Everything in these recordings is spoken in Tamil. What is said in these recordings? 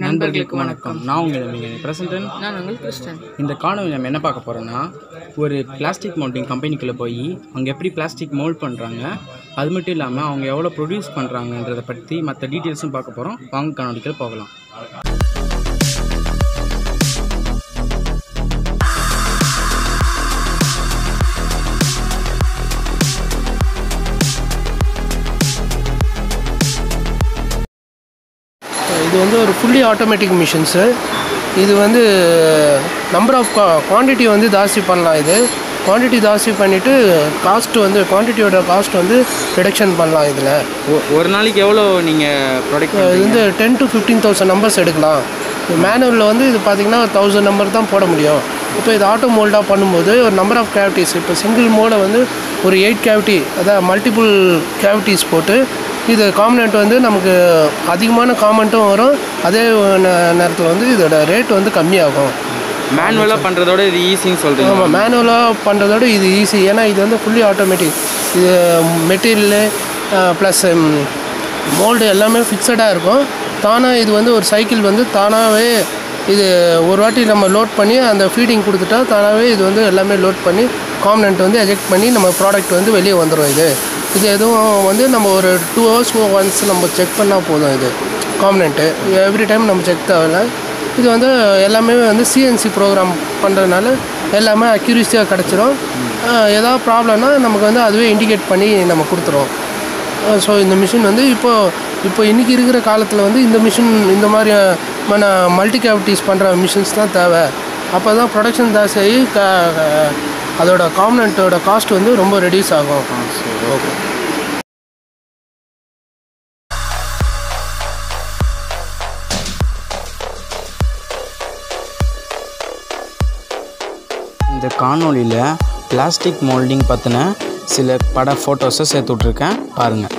நண்பர்களுக்கு வணக்கம். நான் உங்கள் நீங்கள் பிரசன்டன். நான் உங்கள் கிறிஸ்டன். இந்த காணொலி நம்ம என்ன பார்க்க போகிறோன்னா ஒரு பிளாஸ்டிக் மவுண்டிங் கம்பெனிக்குள்ளே போய் அவங்க எப்படி பிளாஸ்டிக் மோல்ட் பண்ணுறாங்க அது மட்டும் இல்லாமல் அவங்க எவ்வளோ ப்ரொடியூஸ் பண்ணுறாங்கன்றதை பற்றி மற்ற டீட்டெயில்ஸும் பார்க்க போகிறோம் வாங்க காணொலிகள் போகலாம். இது வந்து ஒரு ஃபுல்லி ஆட்டோமேட்டிக் மிஷின்ஸு இது வந்து நம்பர் ஆஃப் குவான்டிட்டி வந்து ஜாஸ்தி பண்ணலாம் இது. குவான்டிட்டி ஜாஸ்தி பண்ணிவிட்டு காஸ்ட் வந்து குவான்டிட்டியோட காஸ்ட் வந்து ரிடக்ஷன் பண்ணலாம் இதில். ஒரு நாளைக்கு எவ்வளோ நீங்கள் ப்ராடக்ட் இது வந்து ten to fifteen thousand numbers எடுக்கலாம். மேனுவலில் வந்து இது பார்த்திங்கன்னா தௌசண்ட் நம்பர் தான் போட முடியும். இப்போ இது ஆட்டோ மோல்டாக பண்ணும்போது ஒரு நம்பர் ஆஃப் கேவிட்டிஸ் இப்போ சிங்கிள் மோலை வந்து ஒரு எயிட் கேவிட்டி அதாவது மல்டிபிள் கேவிட்டிஸ் போட்டு இது காம்பனண்ட் வந்து நமக்கு அதிகமான காமெண்ட்டும் வரும். அதே நேரத்தில் வந்து இதோட ரேட் வந்து கம்மியாகும். மேனுவலாக பண்ணுறதோட இது ஈஸின்னு சொல்கிறீங்க ஆமாம் மேனுவலாக பண்ணுறதோட இது ஈஸி ஏன்னா இது வந்து ஃபுல்லி ஆட்டோமேட்டிக் இது மெட்டீரியலு ப்ளஸ் மோல்டு எல்லாமே ஃபிக்ஸடாக இருக்கும். தானாக இது வந்து ஒரு சைக்கிள் வந்து தானாகவே இது ஒரு வாட்டி நம்ம லோட் பண்ணி அந்த ஃபீடிங் கொடுத்துட்டா தானாகவே இது வந்து எல்லாமே லோட் பண்ணி காம்பனண்ட் வந்து எஜெக்ட் பண்ணி நம்ம ப்ராடக்ட் வந்து வெளியே வந்துடும் இது. இது எதுவும் வந்து நம்ம ஒரு டூ ஹவர்ஸ் ஒன்ஸ் நம்ம செக் பண்ணால் போதும் இது. காம்பனெண்ட்டு எவ்ரி டைம் நம்ம செக் தேவையில்ல. இது வந்து எல்லாமே வந்து சிஎன்சி ப்ரோக்ராம் பண்ணுறதுனால எல்லாமே அக்யூரிஸியாக கிடச்சிரும். ஏதாவது ப்ராப்ளம்னா நமக்கு வந்து அதுவே இண்டிகேட் பண்ணி நம்ம கொடுத்துரும் ஸோ இந்த மிஷின் வந்து இப்போது இப்போ இன்றைக்கி இருக்கிற காலத்தில் வந்து இந்த மிஷின் இந்த மாதிரி மன மல்டி கேவிட்டிஸ் பண்ணுற மிஷின்ஸ் தான் தேவை. அப்போ தான் ப்ரொடக்ஷன் ஜாஸ்தியாகி க அதோட காம்பனண்ட்டோட காஸ்ட் வந்து ரொம்ப ரெடியூஸ் ஆகும். ஓகே இந்த காணொளியில் பிளாஸ்டிக் மோல்டிங் பற்றின சில பட ஃபோட்டோஸை சேர்த்து விட்ருக்கேன் பாருங்கள்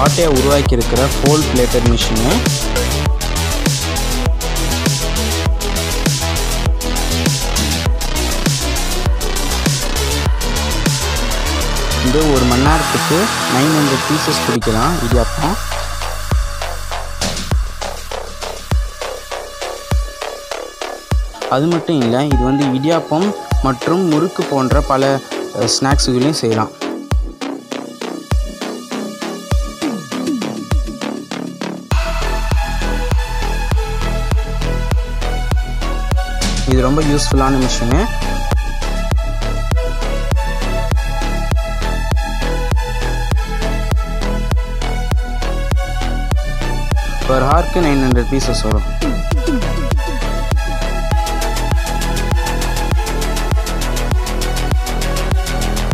காட்டையை உருவாக்கியிருக்கிற ஃபோல் பிளேட்டட் மிஷினு இது ஒரு மணி நேரத்துக்கு நைன் ஹண்ட்ரட் பீசஸ் பிடிக்கலாம் இடியாப்பம் அது மட்டும் இல்லை இது வந்து இடியாப்பம் மற்றும் முறுக்கு போன்ற பல ஸ்நாக்ஸுகளையும் செய்யலாம். இது ரொம்ப யூஸ்ஃபுல்லான மிஷினு பர் ஹார்க்கு நைன் ஹண்ட்ரட் பீசஸ் வரும்?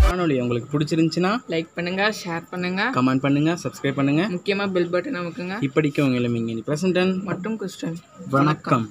காணொலி உங்களுக்கு பிடிச்சிருந்துச்சுன்னா லைக் பண்ணுங்க ஷேர் பண்ணுங்க. கமெண்ட் பண்ணுங்கள் சப்ஸ்கிரைப் பண்ணுங்கள் முக்கியமாக பெல் பட்டன் அமுக்குங்க இப்படிக்கு உங்களை மிங்கி பிரசன்டன் மற்றும் கிறிஸ்டன் வணக்கம்.